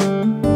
you